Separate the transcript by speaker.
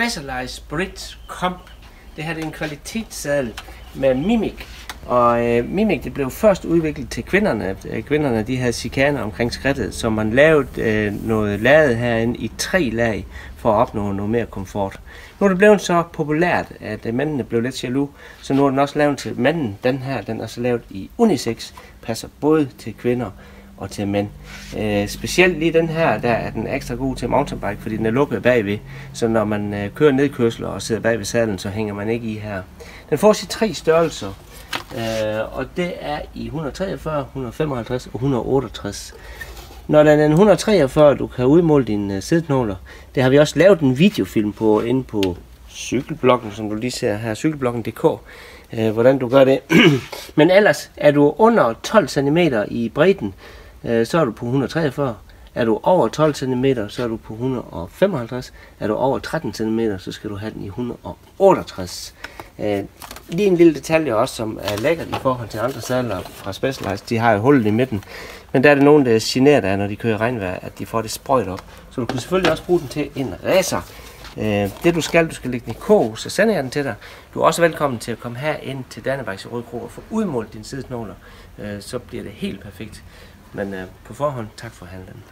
Speaker 1: Specialized Brit Comp. Det her det er en kvalitetssadel med Mimic. Og øh, Mimic det blev først udviklet til kvinderne. Øh, kvinderne de havde chikaner omkring skridtet, så man lavede øh, noget ladet herinde i tre lag for at opnå noget mere komfort. Nu er det blevet så populært, at øh, mændene blev lidt jaloux, så nu er den også lavet til manden. Den her den er så lavet i unisex, passer både til kvinder og til mænd. Øh, specielt lige den her, der er den ekstra god til mountainbike, fordi den er lukket bagved, så når man øh, kører nedkørsler og sidder bag ved sadlen, så hænger man ikke i her. Den får sit tre størrelser, øh, og det er i 143, 155 og 168. Når den er en 143, du kan udmåle dine øh, sædknogler, det har vi også lavet en videofilm på inde på cykelbloggen, som du lige ser her, cykelbloggen.dk, øh, hvordan du gør det. Men ellers, er du under 12 cm i bredden, øh, så er du på 143. Er du over 12 cm, så er du på 155. Er du over 13 cm, så skal du have den i 168. Øh, lige en lille detalje også, som er lækkert i forhold til andre sadler fra Specialized. De har jo hullet i midten. Men der er det nogen, der generer af, når de kører i regnvejr, at de får det sprøjt op. Så du kan selvfølgelig også bruge den til en racer. Øh, det du skal, du skal lægge den i kog, så sender jeg den til dig. Du er også velkommen til at komme her ind til Dannevejs i Rødkro og få udmålt dine sidesnåler. Øh, så bliver det helt perfekt. Men øh, på forhånd, tak for handlen.